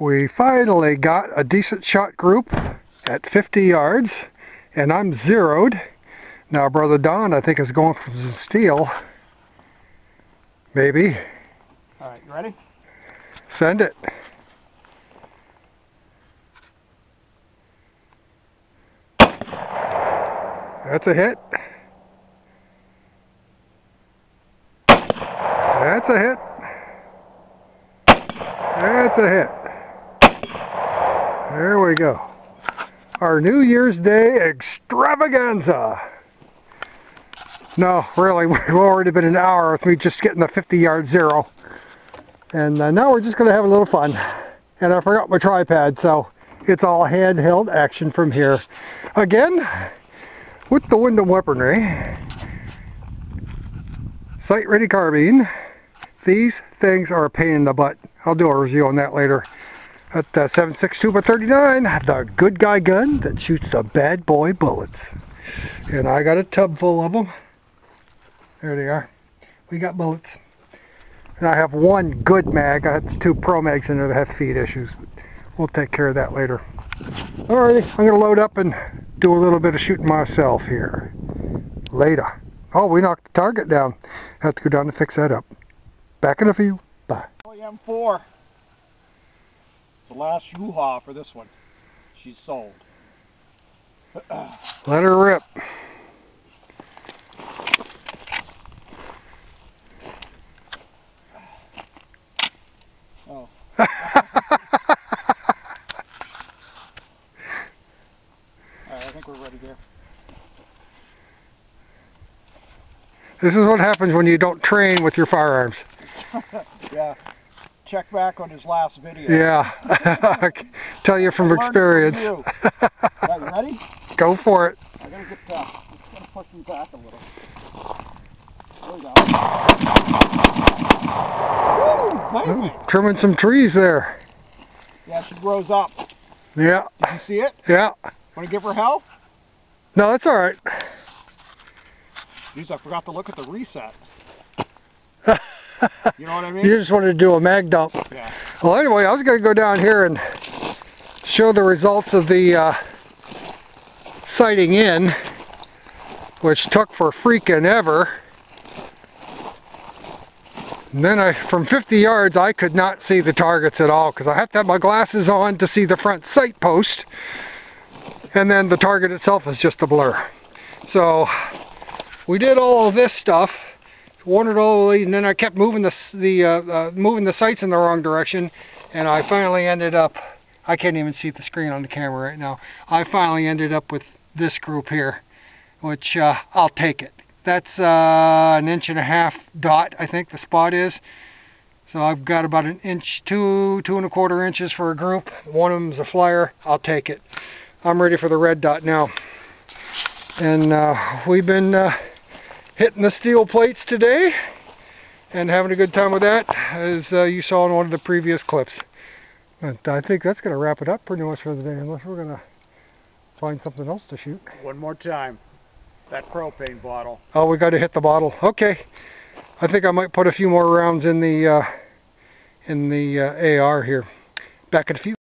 We finally got a decent shot group at 50 yards, and I'm zeroed. Now, Brother Don, I think, is going for some steel. Maybe. All right, you ready? Send it. That's a hit. That's a hit. That's a hit. There we go. Our New Year's Day extravaganza. No, really, we've already been an hour with me just getting the 50 yard zero. And uh, now we're just going to have a little fun. And I forgot my tripod, so it's all handheld action from here. Again, with the Windham weaponry, sight ready carbine. These things are a pain in the butt. I'll do a review on that later. At uh, 7.62 by 39, the good guy gun that shoots the bad boy bullets. And I got a tub full of them. There they are. We got bullets. And I have one good mag. I have two ProMags in there that have feed issues. We'll take care of that later. Alrighty, I'm going to load up and do a little bit of shooting myself here. Later. Oh, we knocked the target down. Have to go down to fix that up. Back in a few. Bye. M4. It's the last hoo-ha for this one. She's sold. Let her rip. Oh. Alright, I think we're ready there. This is what happens when you don't train with your firearms. yeah. Check back on his last video. Yeah. Tell you from I learned it experience. you. Yeah, you ready? Go for it. I gotta get uh, just gonna push me back a little. There we go. Woo! Baby! Trimming some trees there. Yeah, she grows up. Yeah. You see it? Yeah. Wanna give her hell? No, that's all right. Jeez, I forgot to look at the reset. You know what I mean? You just wanted to do a mag dump. Yeah. Well, anyway, I was going to go down here and show the results of the uh, sighting in, which took for freaking ever. And then I, from 50 yards, I could not see the targets at all because I have to have my glasses on to see the front sight post. And then the target itself is just a blur. So we did all of this stuff wandered all the way, and then I kept moving the the uh, uh, moving the sights in the wrong direction, and I finally ended up. I can't even see the screen on the camera right now. I finally ended up with this group here, which uh, I'll take it. That's uh, an inch and a half dot, I think the spot is. So I've got about an inch, two, two and a quarter inches for a group. One of them's a flyer. I'll take it. I'm ready for the red dot now. And uh, we've been uh, hitting the steel plates today and having a good time with that as uh, you saw in one of the previous clips. But I think that's going to wrap it up pretty much for the day unless we're going to find something else to shoot. One more time. That propane bottle. Oh, we got to hit the bottle. Okay. I think I might put a few more rounds in the uh, in the uh, AR here. Back in a few.